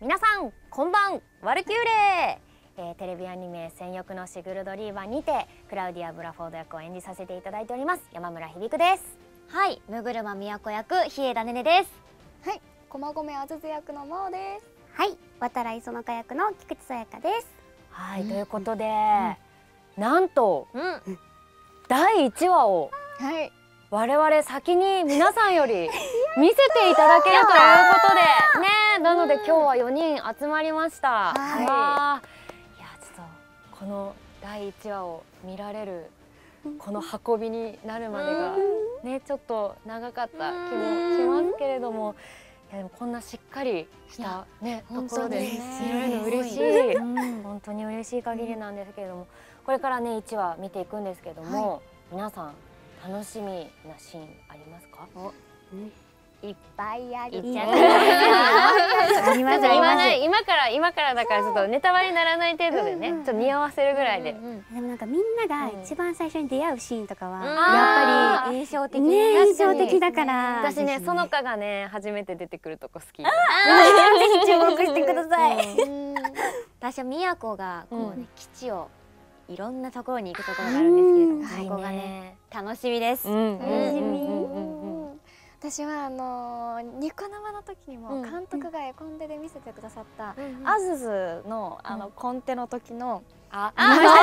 皆さんこんばんワルキューレ。えー、テレビアニメ「戦欲のシグルドリーバー」にてクラウディア・ブラフォード役を演じさせていただいております山村響です。はいムグルマ都役日枝ねねです。はい駒込あずず役の真央です。はい渡来園香役の菊池さやかです。はい、うん、ということで、うん、なんと、うん、第1話を、はい、我々先に皆さんより見せていただけるということでね なので今日は4人集まりました。はい、いやちょっとこの第1話を見られるこの運びになるまでがねちょっと長かった気もしますけれども。いやでもこんなしっかりしたねところで見られるの嬉しい、本当に嬉しい限りなんですけれども、これからね1話見ていくんですけども、皆さん楽しみなシーンありますか？いっぱいある。今から今からだからちょっとネタバレにならない程度でね、ちょっと似合わせるぐらいで。でもなんかみんなが一番最初に出会うシーンとかはやっぱり印象的ね印象的だから。私ねそのかがね初めて出てくるとこ好き。ぜひ注目してください。私は宮古がこうね基地をいろんなところに行くところがあるんですけれども、そこがね楽しみです。楽しみ。私はあのー、ニコ生の時にも監督が絵コンテで見せてくださった、うん、アズズのあのコンテの時の、あ、あ、みんなで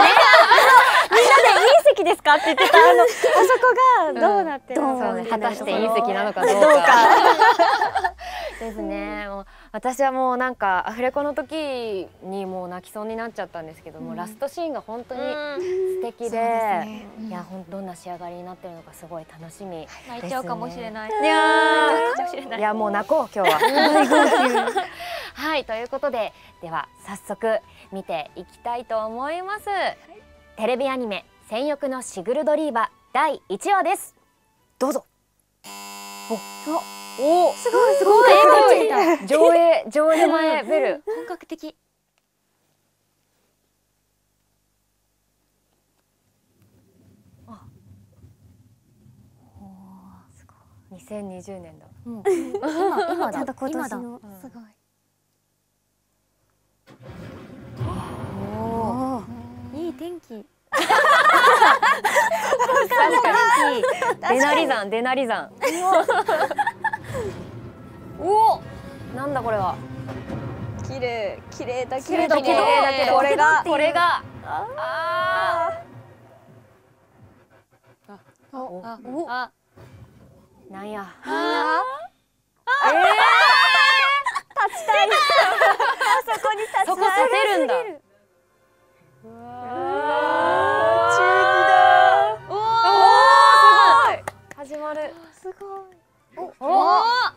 隕石ですかって言ってた。あのあそこがどうなってるのか、うん、果たして隕石なのかどうか。ですね。私はもうなんかアフレコの時にもう泣きそうになっちゃったんですけども、うん、ラストシーンが本当に素敵で、ねうん、いやほんどんな仕上がりになってるのかすごい楽しみ、ね、泣いちゃうかもしれない。いやいやもう泣こう今日は。はいということででは早速見ていきたいと思います。はい、テレビアニメ「戦欲のシグルドリーバ」第1話です。どうぞ。おおすごいすごい。上映上映前ベル本格的。2020年だ。うん、今今ちゃんと今年のすごい。おおい。い。天気。確かに。デナリ山デナリ山。おおなんだこれは。綺麗綺麗だけど綺麗だけど。これが。これが。ああおあおあなんや。あええ立ちたいそこに立ちたい。そこ立てるんだ。うわ中二だ。おおすごい。始まる。すごい。おお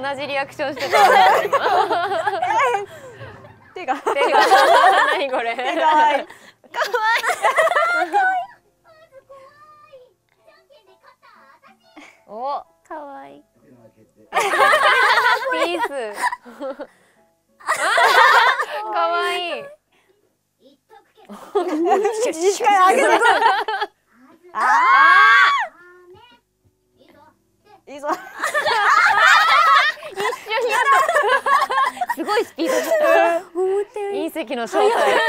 同じリアクションしてた。手が。手が。何これ。手がかわいい。お。かわい。いピース。かわい。い西からあげるああいいぞにやった。すごいスピード隕石の正体。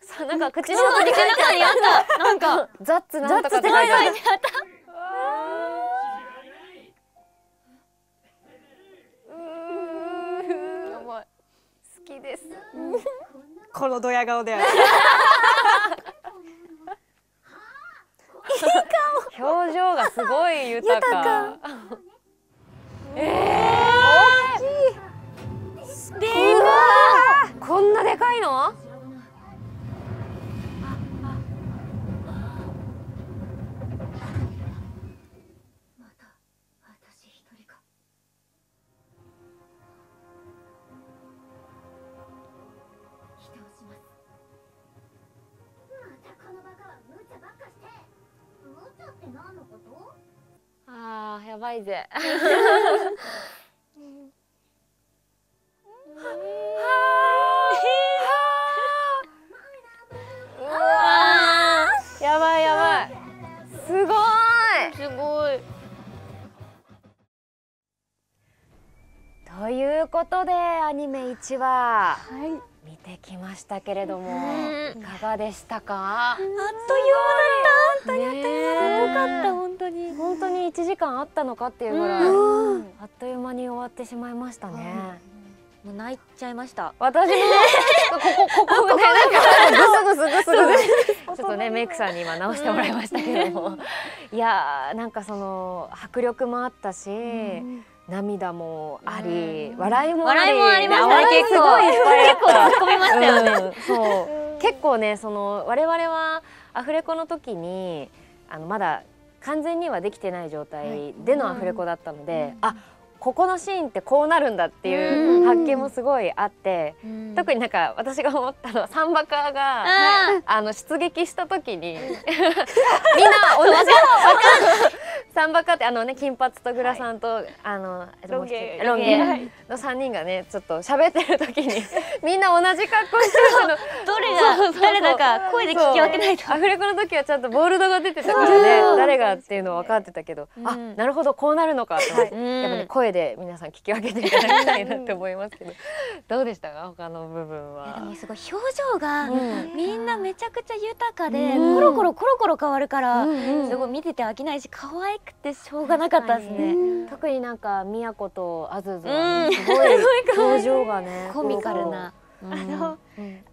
さなんか口の中に書いてあった。なんか。ザッツなんとかって書いてあったです。このドヤ顔で。表情がすごい豊か。豊かえー、大きい。こんなでかいの？やばいやばいすごい。すごい。ということでアニメ1話、はい、見てきましたけれども、いかがでしたか？あっという間だった。本当にあっという間だった。本当に。本当に1時間あったのかっていうぐらい、あっという間に終わってしまいましたね、もう泣いちゃいました。私もここここでなんかぐすぐすぐすぐすちょっとねメイクさんに今直してもらいましたけども。いやなんかその迫力もあったし、涙もあり、笑いもあり、笑いもありましたね。結構結構突っ込みましたよね。そう。結構ねその我々はアフレコの時にあのまだ完全にはできてない状態でのアフレコだったので、あここのシーンってこうなるんだっていう発見もすごいあって、特になんか私が思ったのはサンバカーがあの出撃した時に みんな同じサンバカってあのね金髪とグラさんと、はい、あのロン毛。ロン毛。の3人がねちょっと喋ってる時に みんな同じ格好してるの。どれが誰だか声で聞き分けないと。アフレコの時はちゃんとボールドが出てたからね誰がっていうの分かってたけど、うん、あなるほどこうなるのかと思って、やっぱね声で皆さん聞き分けていただきたいなって思いますけど。どうでしたか？他の部分は。でもすごい表情が、みんなめちゃくちゃ豊かで、コロコロコロコロ変わるから、すごい見てて飽きないし可愛くてしょうがなかったですね。特になんか宮子とあずずは、ね、すごい 表情がねコミカルな。あの、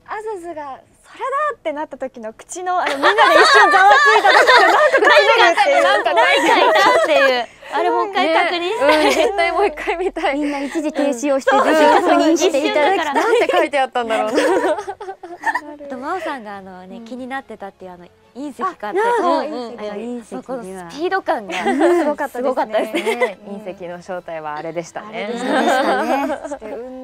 あずずがそれだってなった時の口のあのみんなで一瞬ざわついた時のなんか口出るっていうなんか誰かいたっていうあれもう一回確認したい、絶対もう一回見たい。みんな一時停止をしてぜひ確認していただきたい。なんて書いてあったんだろう。なと真央さんがあのね気になってたっていうあの隕石かって隕石。このスピード感が。すごかったですね。隕石の正体はあれでしたね。そして運動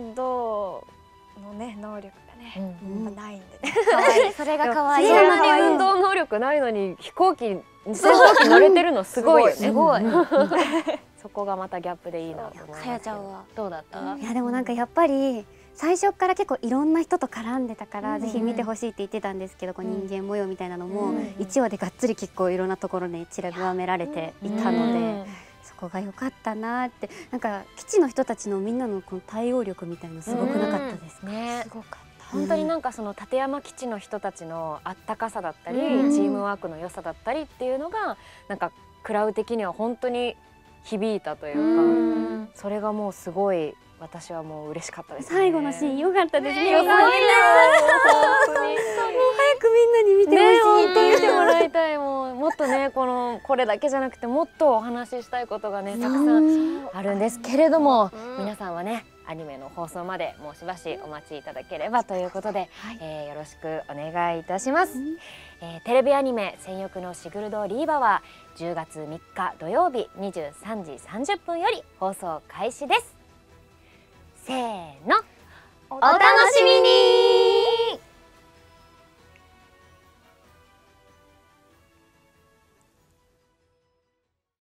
のね能力がねないんで。ね それが可愛い。そんなに運動能力ないのに飛行機戦闘機乗れてるのすごいよね。すごい。そこがまたギャップでいいなと思いますかやちゃんは？どうだった？いやでもなんかやっぱり最初から結構いろんな人と絡んでたから、うん、ぜひ見てほしいって言ってたんですけど、こう人間模様みたいなのも、うん、1話でがっつり結構いろんなところに散らばめられていたので。そこが良かったなって。なんか基地の人たちのみんなのこの対応力みたいなすごくなかったですか、ね、すごかった。本当になんかその立山基地の人たちのあったかさだったり、チームワークの良さだったりっていうのがなんかクラウ的には本当に響いたというか、それがもうすごい私はもう嬉しかったです、ね、最後のシーン良かったですね。良かった。本当に。もう早くみんなに見てね、もっとね このこれだけじゃなくてもっとお話ししたいことがねたくさんあるんですけれども、皆さんはねアニメの放送までもうしばしお待ちいただければということで、はい、えー、よろしくお願いいたします、うん、えー、テレビアニメ「戦欲のシグルド・リーバ」は10月3日土曜日23時30分より放送開始です。せーの。お楽しみに